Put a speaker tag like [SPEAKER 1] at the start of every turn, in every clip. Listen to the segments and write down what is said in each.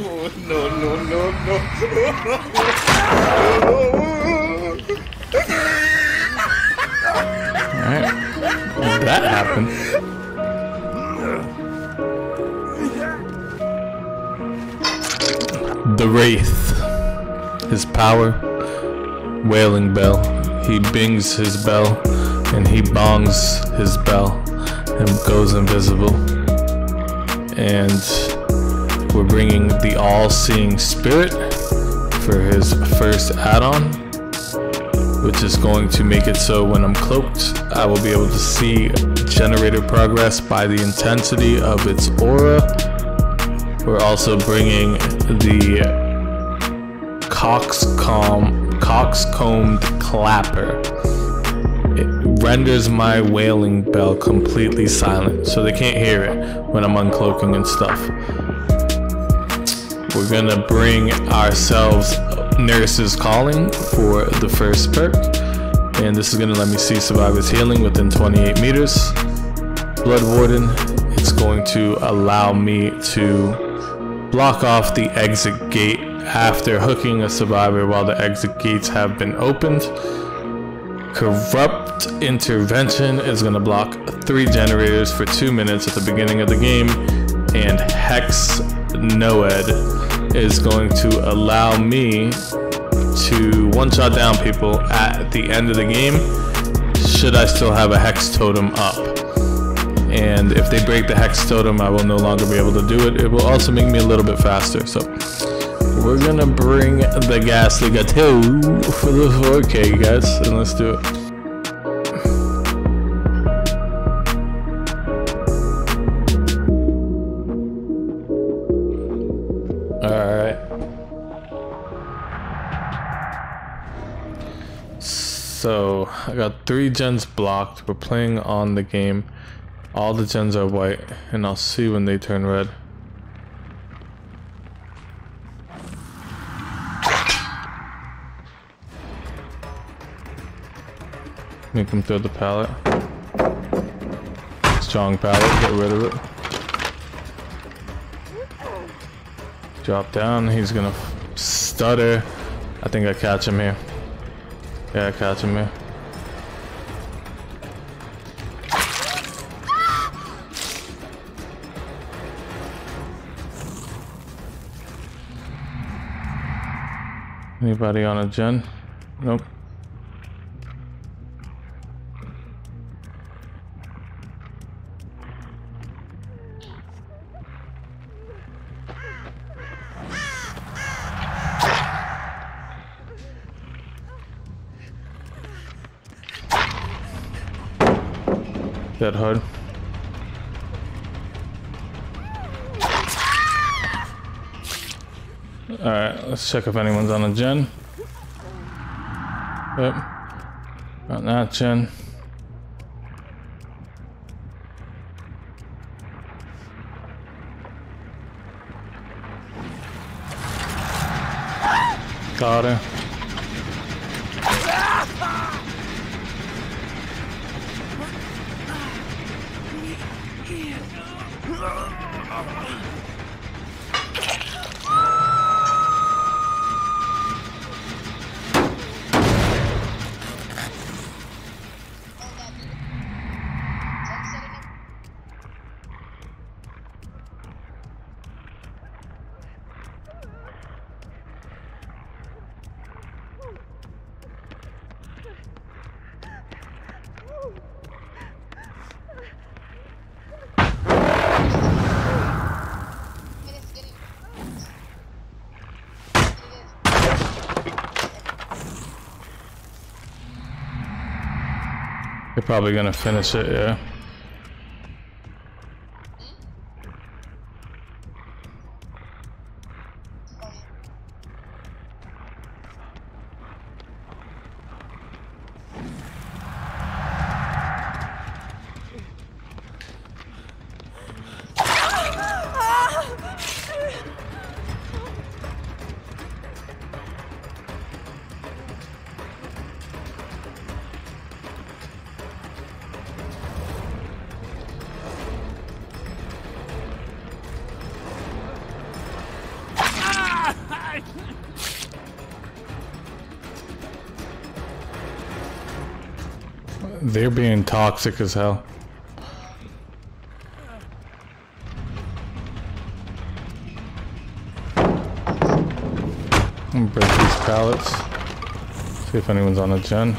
[SPEAKER 1] no, no, no, no.
[SPEAKER 2] Alright. That happened. The Wraith. His power. Wailing bell. He bings his bell and he bongs his bell and goes invisible. And we're bringing the all seeing spirit for his first add on, which is going to make it so when I'm cloaked, I will be able to see generator progress by the intensity of its aura. We're also bringing the coxcomb, coxcombed clapper. It renders my wailing bell completely silent, so they can't hear it when I'm uncloaking and stuff. We're gonna bring ourselves Nurse's Calling for the first perk, and this is gonna let me see Survivor's Healing within 28 meters. Blood Warden, it's going to allow me to block off the exit gate after hooking a survivor while the exit gates have been opened. Corrupt Intervention is going to block three generators for two minutes at the beginning of the game, and Hex Noed is going to allow me to one shot down people at the end of the game should I still have a Hex Totem up and if they break the hex totem I will no longer be able to do it. It will also make me a little bit faster. So we're gonna bring the Ghastly Gateau for the 4K guys and let's do it. I got three gens blocked. We're playing on the game. All the gens are white, and I'll see when they turn red. Make them throw the pallet. Strong pallet, get rid of it. Drop down, he's gonna stutter. I think I catch him here. Yeah, I catch him here. Anybody on a gen? Nope. Dead hard. Check if anyone's on a gen. Yep. Not that gen. Got her. They're probably gonna finish it, yeah. They're being toxic as hell. break these pallets. See if anyone's on a gen.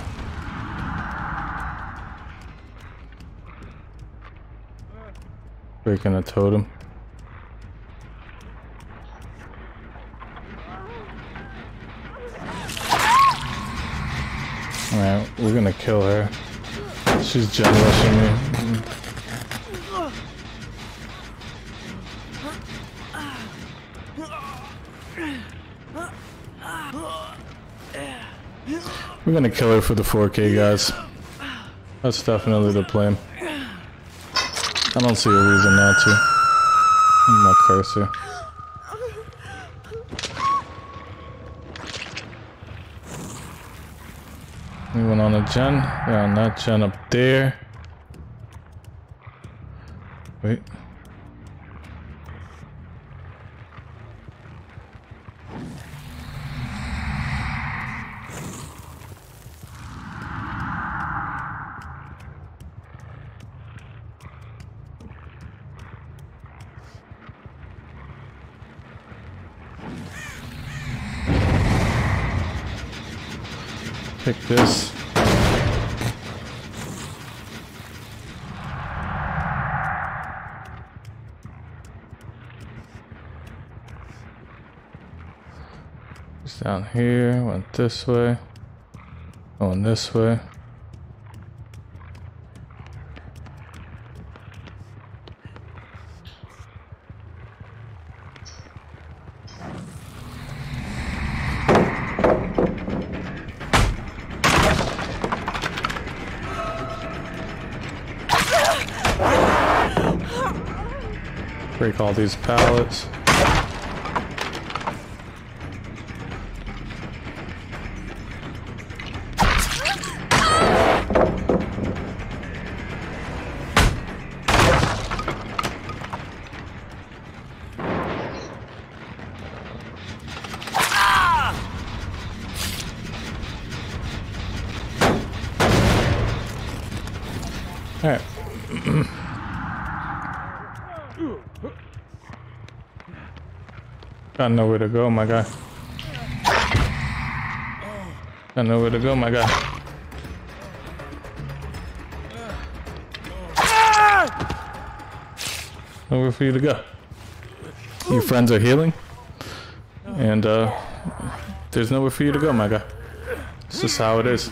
[SPEAKER 2] Breaking a totem. Alright, we're gonna kill her. She's gen rushing me. We're gonna kill her for the 4K, guys. That's definitely the plan. I don't see a reason not to. My cursor. On a gen? Yeah, on that gen up there. Wait. Pick this. Down here, went this way, going this way. Break all these pallets. All right. Got nowhere to go, my guy. Got nowhere to go, my guy. Nowhere for you to go. Your friends are healing, and uh, there's nowhere for you to go, my guy. It's just how it is.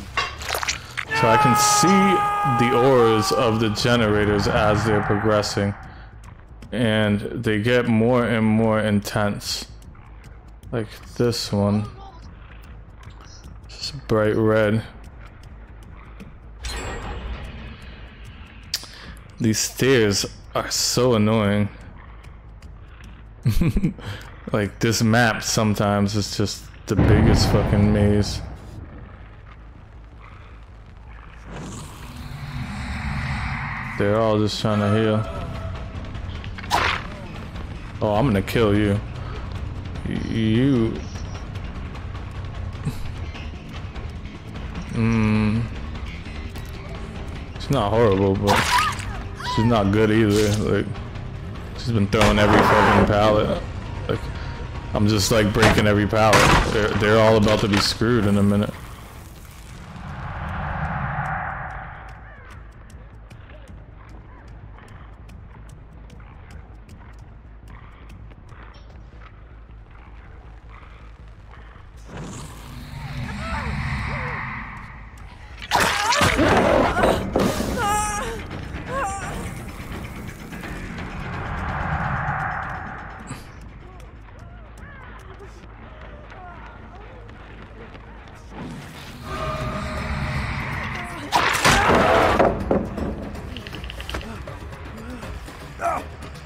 [SPEAKER 2] So I can see the auras of the generators as they're progressing. And they get more and more intense. Like this one. Just bright red. These stairs are so annoying. like this map sometimes is just the biggest fucking maze. They're all just trying to heal. Oh, I'm gonna kill you. You. Mmm. She's not horrible, but she's not good either. Like, she's been throwing every fucking pallet. Like, I'm just like breaking every pallet. They're, they're all about to be screwed in a minute.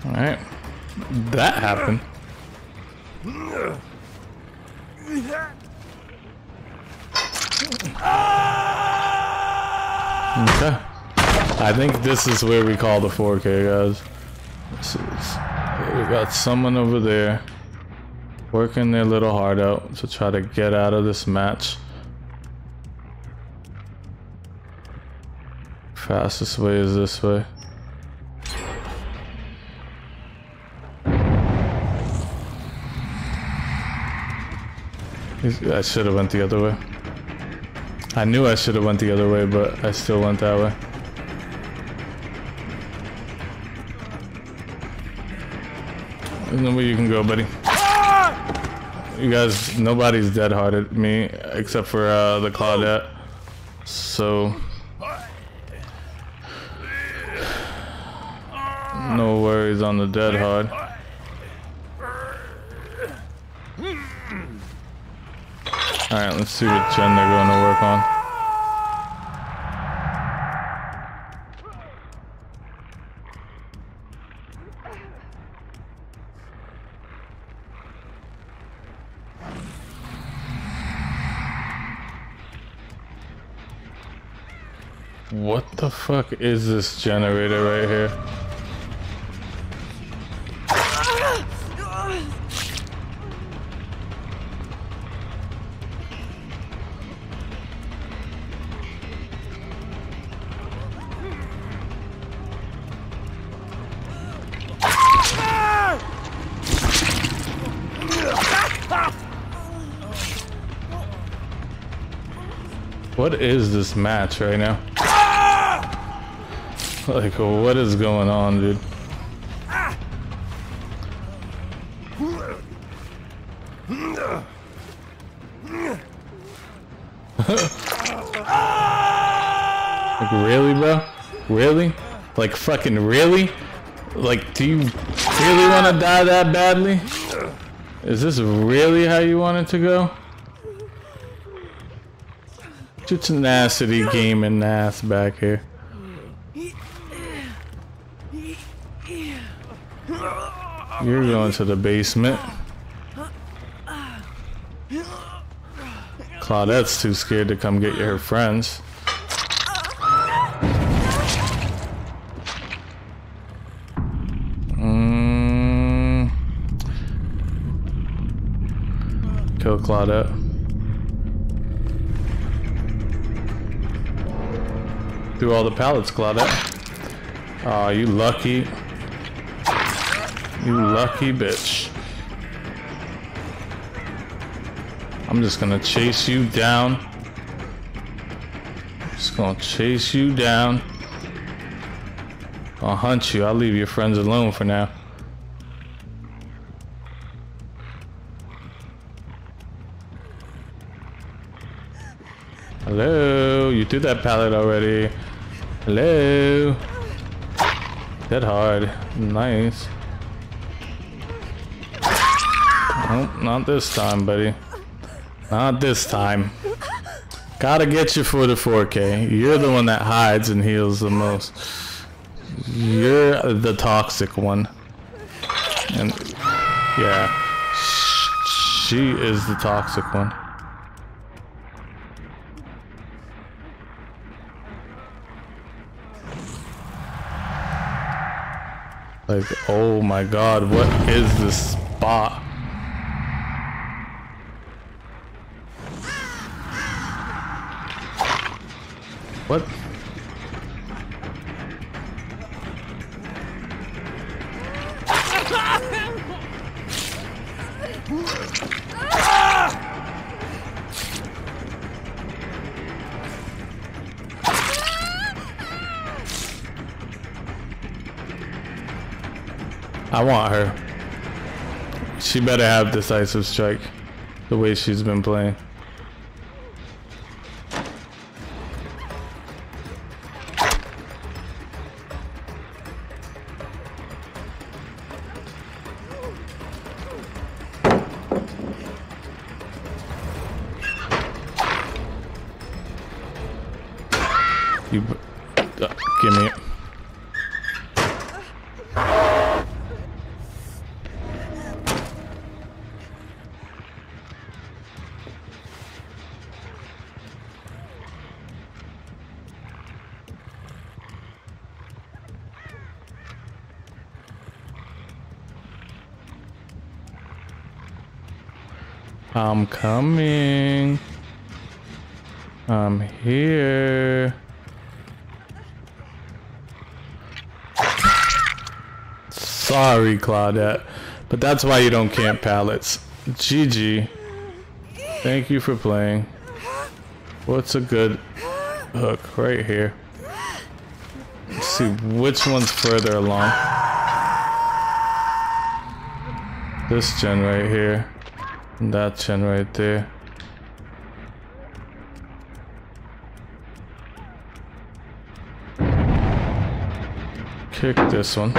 [SPEAKER 2] Alright. That happened. Okay. I think this is where we call the 4K, guys. This is, we got someone over there working their little heart out to try to get out of this match. Fastest way is this way. I should have went the other way. I knew I should have went the other way, but I still went that way. There's no way you can go, buddy. You guys, nobody's dead hard at me except for uh, the Claudette. So no worries on the dead hard. Alright, let's see what gen they're going to work on. What the fuck is this generator right here? What is this match right now? Ah! Like, what is going on, dude? like, really, bro? Really? Like, fucking really? Like, do you really want to die that badly? Is this really how you want it to go? Tenacity gaming ass back here. You're going to the basement. Claudette's too scared to come get her friends. Mm. Kill Claudette. Through all the pallets, Claudette. Aw, oh, you lucky. You lucky bitch. I'm just gonna chase you down. Just gonna chase you down. I'll hunt you. I'll leave your friends alone for now. Hello, you threw that pallet already. Hello. Dead hard. Nice. Not this time, buddy. Not this time. Gotta get you for the 4K. You're the one that hides and heals the most. You're the toxic one. And yeah, she is the toxic one. Like, oh my god, what is this spot? What? I want her. She better have decisive strike the way she's been playing. You uh, give me it. I'm coming. I'm here. Sorry, Claudette. But that's why you don't camp pallets. GG. Thank you for playing. What's a good hook right here? Let's see which one's further along. This gen right here. That gen right there. Kick this one.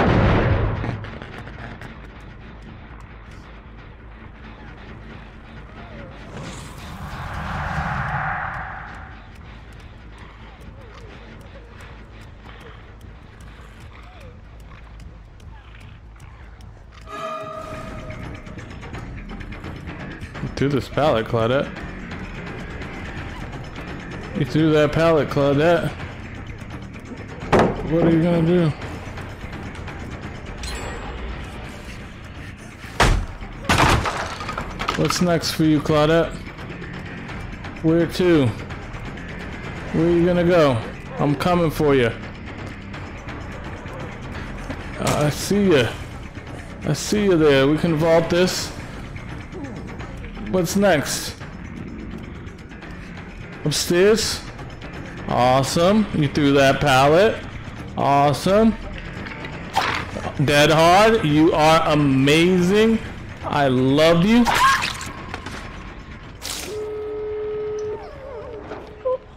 [SPEAKER 2] Do this pallet, Claudette. You threw that pallet, Claudette. What are you gonna do? What's next for you, Claudette? Where to? Where are you gonna go? I'm coming for you. I see you. I see you there. We can vault this. What's next? Upstairs? Awesome. You threw that pallet. Awesome. Dead hard. You are amazing. I love you.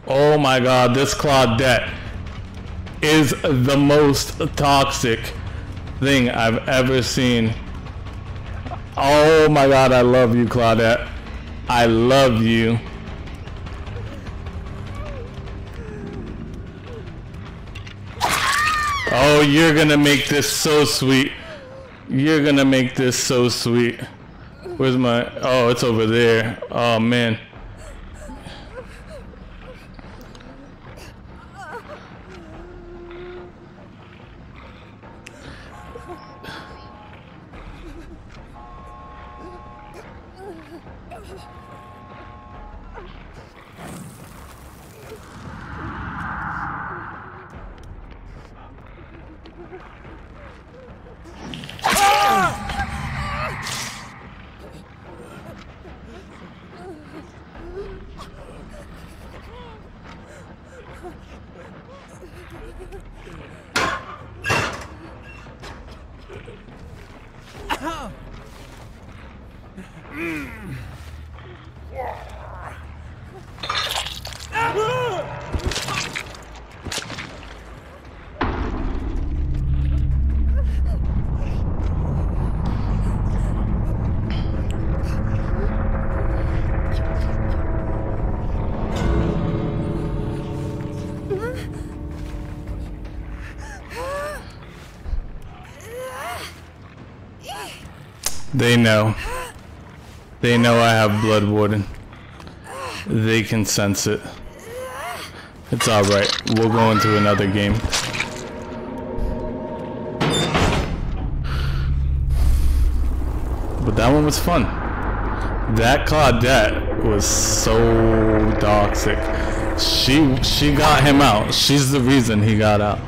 [SPEAKER 2] Oh my god, this Claudette is the most toxic thing I've ever seen. Oh my god, I love you, Claudette. I love you. Oh, you're gonna make this so sweet. You're gonna make this so sweet. Where's my... Oh, it's over there. Oh, man. They know. They know I have Blood Warden. They can sense it. It's alright. We'll go into another game. But that one was fun. That Claudette was so toxic. She she got him out. She's the reason he got out.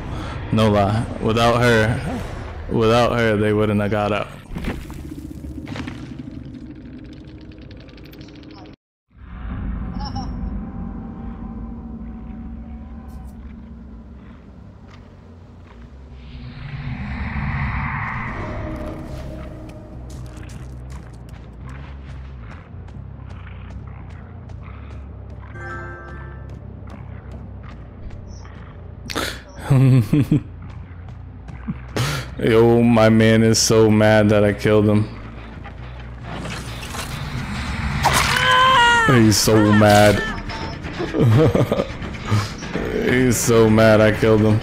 [SPEAKER 2] No lie. Without her, without her, they wouldn't have got out. Yo, my man is so mad that I killed him. Ah! He's so mad. He's so mad I killed him.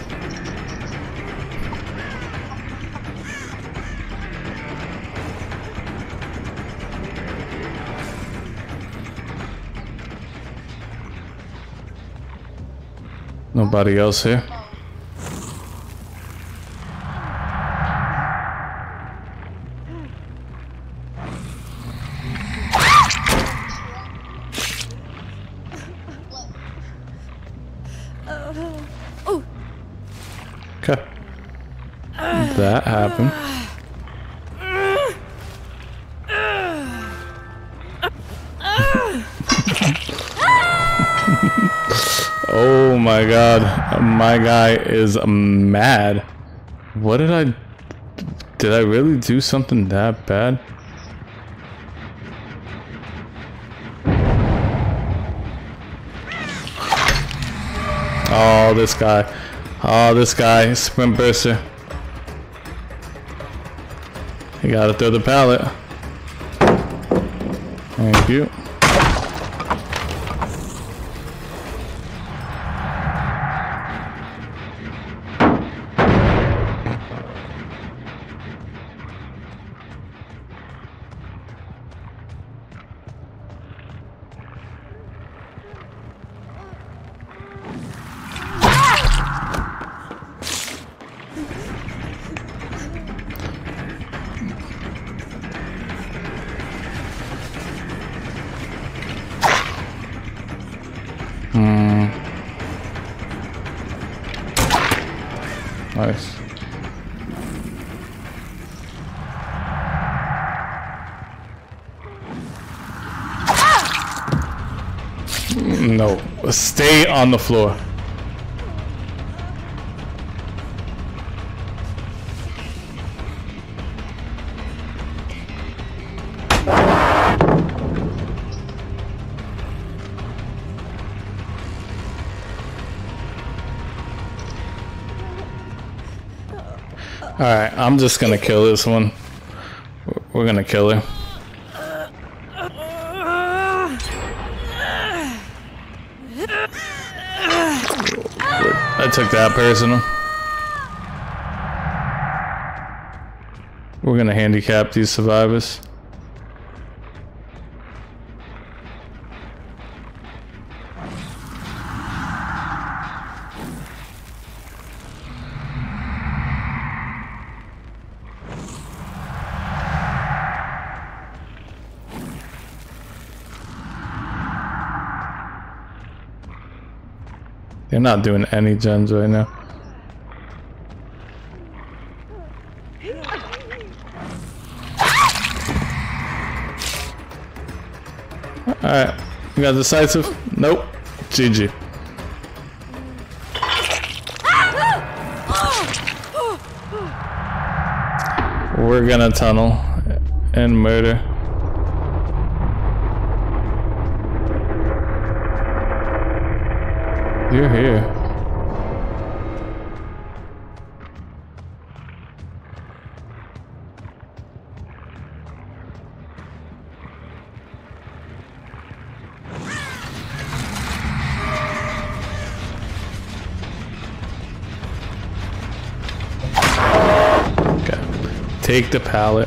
[SPEAKER 2] Nobody else here? Oh my god. My guy is mad. What did I... Did I really do something that bad? Oh, this guy. Oh, this guy. Sprint burster. You gotta throw the pallet. Thank you. Hmm. Nice. Hmm, no, stay on the floor. I'm just gonna kill this one. We're gonna kill her. I took that personal. We're gonna handicap these survivors. They're not doing any gens right now. Alright, you got decisive? Nope. GG. We're gonna tunnel and murder. Here. Okay. Take the pallet.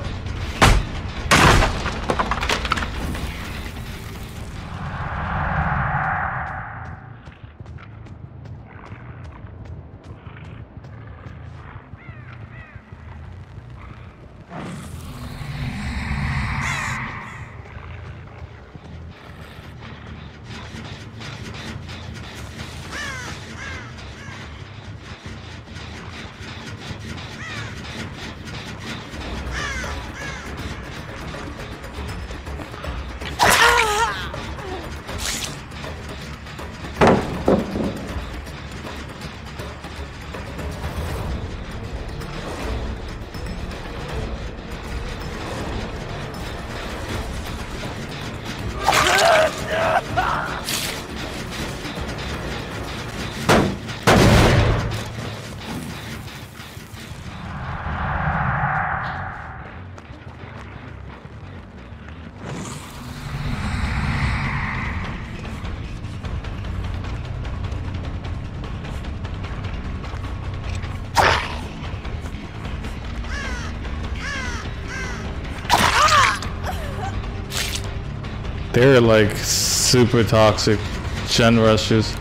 [SPEAKER 2] They're like super toxic gen rushers.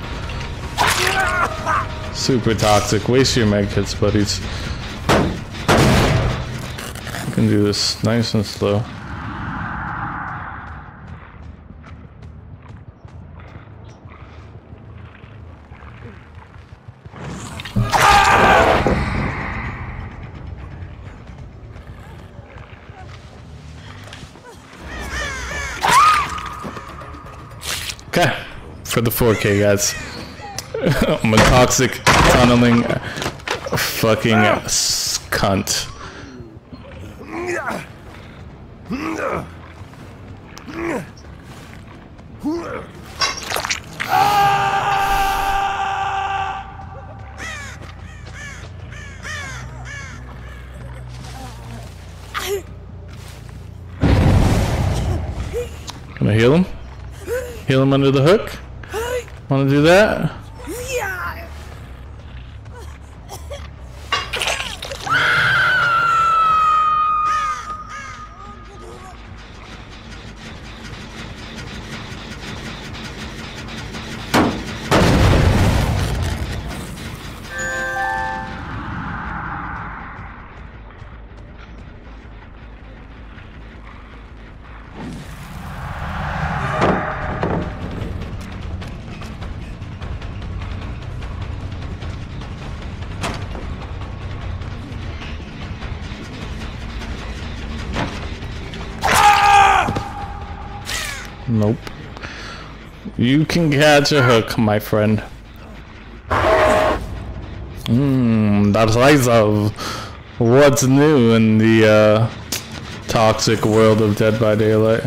[SPEAKER 2] Super toxic. Waste your med kits, buddies. You can do this nice and slow. Okay, for the 4K guys. I'm a toxic, tunneling, fucking cunt. Under the hook? Wanna do that? Nope. You can catch a hook, my friend. Mmm, that's lights of what's new in the uh, toxic world of Dead by Daylight.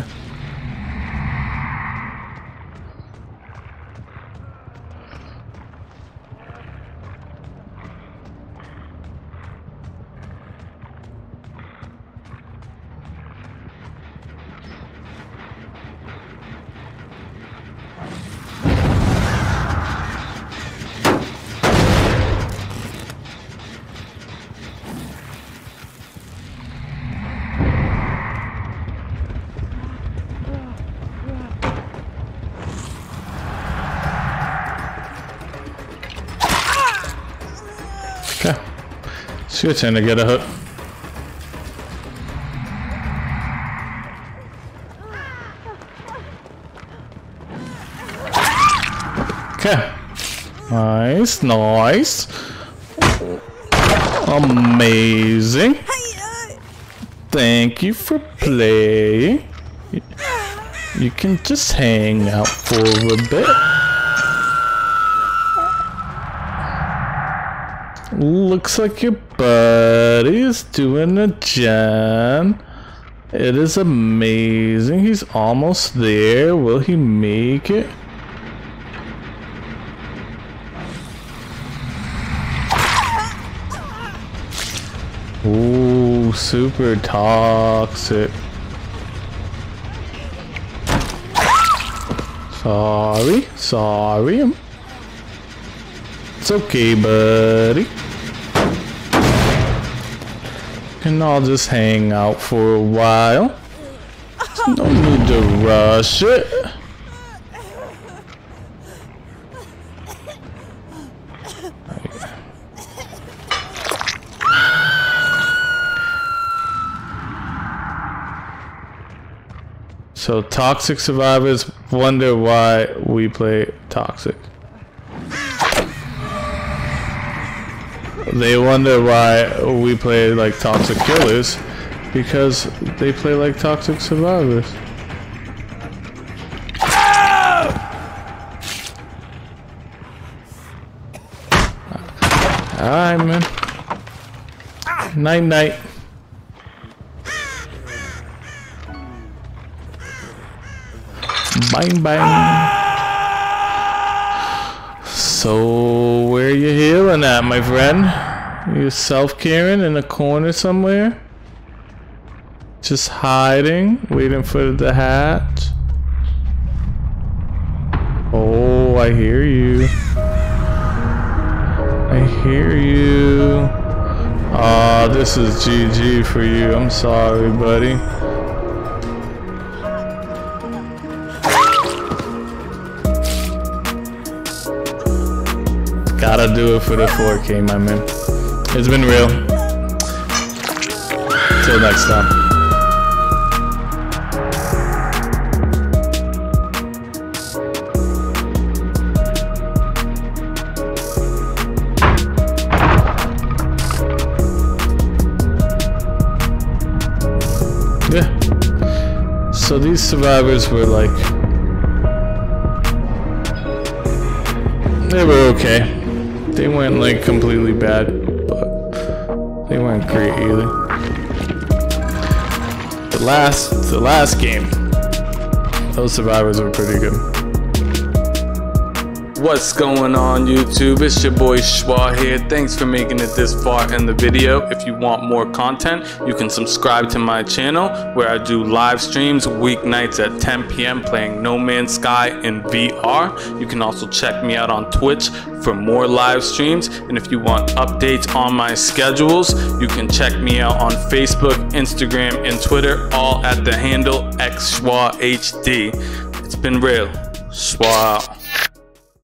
[SPEAKER 2] It's your turn to get a hook. Okay. Nice, nice. Amazing. Thank you for playing. You can just hang out for a bit. Looks like your buddy is doing a gen. It is amazing. He's almost there. Will he make it? Ooh, super toxic. Sorry, sorry. It's okay, buddy. And I'll just hang out for a while. No need to rush it. So toxic survivors wonder why we play toxic. They wonder why we play like toxic killers because they play like toxic survivors. Alright, man. Night night. Bang bang. So where are you healing at, my friend? You self-caring in a corner somewhere? Just hiding, waiting for the hatch? Oh, I hear you. I hear you. Aw, oh, this is GG for you. I'm sorry, buddy. Gotta do it for the 4K, my man. It's been real. Till next time. Yeah. So these survivors were like They were okay. They weren't like completely bad, they weren't great either. The last, the last game, those survivors were pretty good. What's going on YouTube? It's your boy Shwa here. Thanks for making it this far in the video. If you want more content, you can subscribe to my channel where I do live streams weeknights at 10 p.m. playing No Man's Sky in VR. You can also check me out on Twitch for more live streams. And if you want updates on my schedules, you can check me out on Facebook, Instagram, and Twitter, all at the handle XShwaHD. It's been real. Shwa